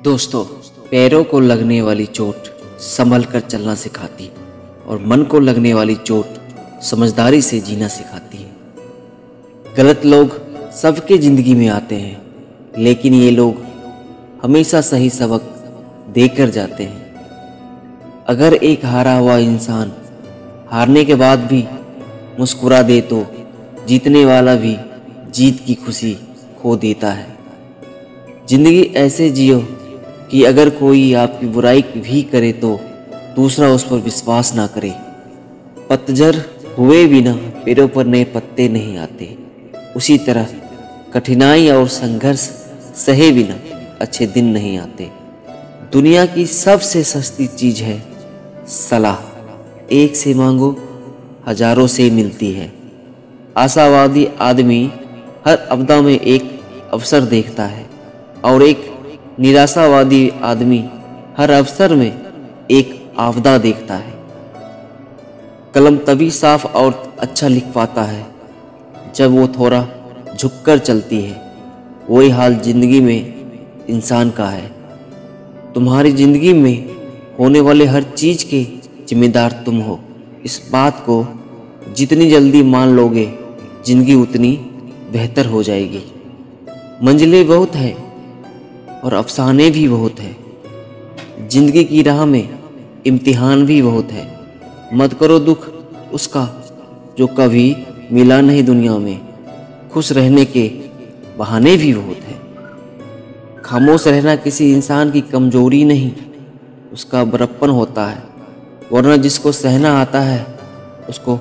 दोस्तों, पैरों को लगने वाली चोट संभल कर चलना सिखाती और मन को लगने वाली चोट समझदारी से जीना सिखाती है। गलत लोग सबके ज़िंदगी में आते हैं, लेकिन ये लोग हमेशा सही सबक देकर जाते हैं। अगर एक हारा हुआ इंसान हारने के बाद भी मुस्कुरा दे तो जीतने वाला भी जीत की खुशी खो देता है। ज़िंदगी ऐसे जियो कि अगर कोई आपकी बुराई भी करे तो दूसरा उस पर विश्वास ना करे। पतझर हुए बिना पेड़ों पर नए पत्ते नहीं आते। उसी तरह कठिनाई और संघर्ष सहे बिना अच्छे दिन नहीं आते। दुनिया की सबसे सस्ती चीज़ है सलाह। एक से मांगो, हज़ारों से मिलती है। आशावादी आदमी हर आपदा में एक अवसर देखता है और एक निराशावादी आदमी हर अवसर में एक आपदा देखता है। कलम तभी साफ़ और अच्छा लिख पाता है, जब वो थोड़ा झुककर चलती है। वही हाल ज़िंदगी में इंसान का है। तुम्हारी ज़िंदगी में होने वाले हर चीज़ के जिम्मेदार तुम हो। इस बात को जितनी जल्दी मान लोगे, ज़िंदगी उतनी बेहतर हो जाएगी। मंजिलें बहुत है। और अफसाने भी बहुत है। ज़िंदगी की राह में इम्तिहान भी बहुत है। मत करो दुख उसका, जो कभी मिला नहीं दुनिया में। खुश रहने के बहाने भी बहुत है। खामोश रहना किसी इंसान की कमज़ोरी नहीं, उसका बड़प्पन होता है। वरना जिसको सहना आता है, उसको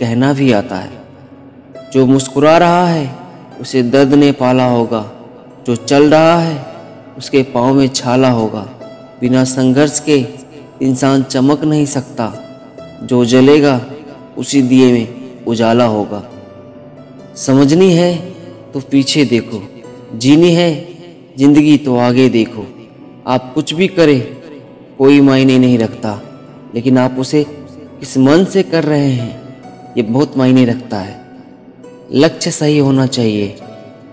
कहना भी आता है। जो मुस्कुरा रहा है, उसे दर्द ने पाला होगा। जो चल रहा है उसके पाँव में छाला होगा। बिना संघर्ष के इंसान चमक नहीं सकता। जो जलेगा, उसी दिए में उजाला होगा। समझनी है तो पीछे देखो। जीनी है, ज़िंदगी तो आगे देखो। आप कुछ भी करें, कोई मायने नहीं रखता। लेकिन आप उसे किस मन से कर रहे हैं, ये बहुत मायने रखता है। लक्ष्य सही होना चाहिए,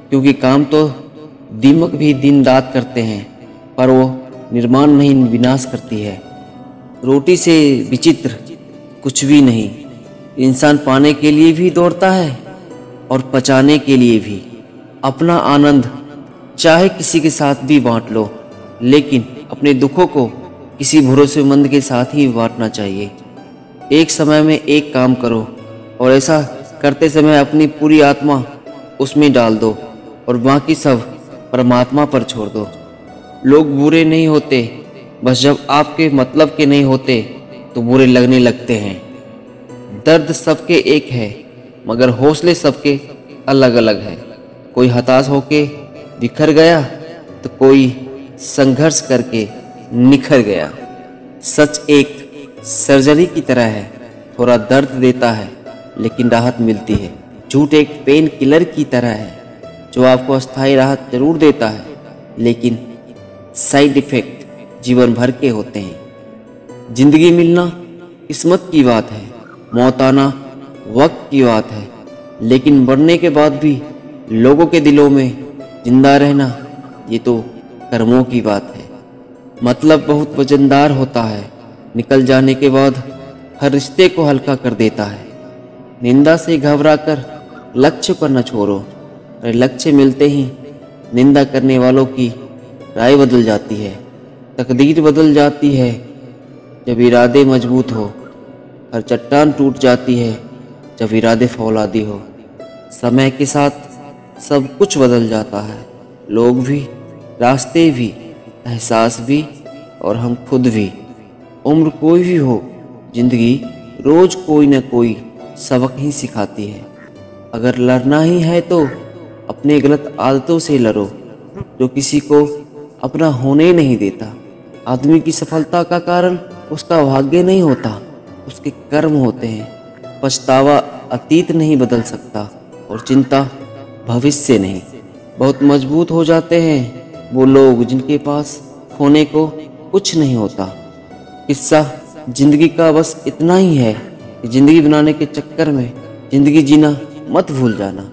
क्योंकि काम तो दीमक भी दिन रात करते हैं, पर वो निर्माण नहीं विनाश करती है। रोटी से विचित्र कुछ भी नहीं, इंसान पाने के लिए भी दौड़ता है और पचाने के लिए भी। अपना आनंद चाहे किसी के साथ भी बांट लो, लेकिन अपने दुखों को किसी भरोसेमंद के साथ ही बांटना चाहिए। एक समय में एक काम करो और ऐसा करते समय अपनी पूरी आत्मा उसमें डाल दो और बाकी सब परमात्मा पर छोड़ दो। लोग बुरे नहीं होते, बस जब आपके मतलब के नहीं होते तो बुरे लगने लगते हैं। दर्द सबके एक है, मगर हौसले सबके अलग अलग है। कोई हताश होके बिखर गया तो कोई संघर्ष करके निखर गया। सच एक सर्जरी की तरह है, थोड़ा दर्द देता है, लेकिन राहत मिलती है। झूठ एक पेन किलर की तरह है। जो आपको अस्थायी राहत ज़रूर देता है, लेकिन साइड इफ़ेक्ट जीवन भर के होते हैं। ज़िंदगी मिलना किस्मत की बात है, मौत आना वक्त की बात है, लेकिन मरने के बाद भी लोगों के दिलों में ज़िंदा रहना, ये तो कर्मों की बात है। मतलब बहुत वजनदार होता है, निकल जाने के बाद हर रिश्ते को हल्का कर देता है। निंदा से घबरा कर लक्ष्य पर न छोड़ो। लक्ष्य मिलते ही निंदा करने वालों की राय बदल जाती है, तकदीर बदल जाती है। जब इरादे मज़बूत हो, हर चट्टान टूट जाती है। जब इरादे फौलादी हो, समय के साथ सब कुछ बदल जाता है। लोग भी, रास्ते भी, एहसास भी और हम खुद भी। उम्र कोई भी हो, ज़िंदगी रोज़ कोई ना कोई सबक ही सिखाती है। अगर लड़ना ही है तो अपने गलत आदतों से लड़ो, जो किसी को अपना होने ही नहीं देता। आदमी की सफलता का कारण उसका भाग्य नहीं होता, उसके कर्म होते हैं। पछतावा अतीत नहीं बदल सकता और चिंता भविष्य नहीं। बहुत मज़बूत हो जाते हैं वो लोग जिनके पास होने को कुछ नहीं होता। किस्सा ज़िंदगी का बस इतना ही है कि ज़िंदगी बनाने के चक्कर में ज़िंदगी जीना मत भूल जाना।